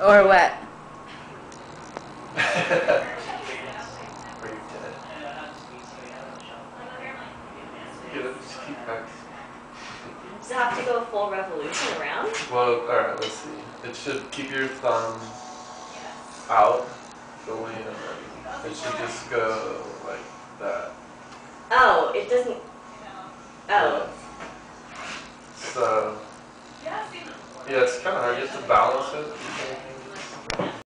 Or what? Does it have to go full revolution around? Well, alright, let's see. It should keep your thumb out, going, and it should just go like that. Oh, it doesn't. Oh, So, yeah, it's kind of hard. You have to balance it.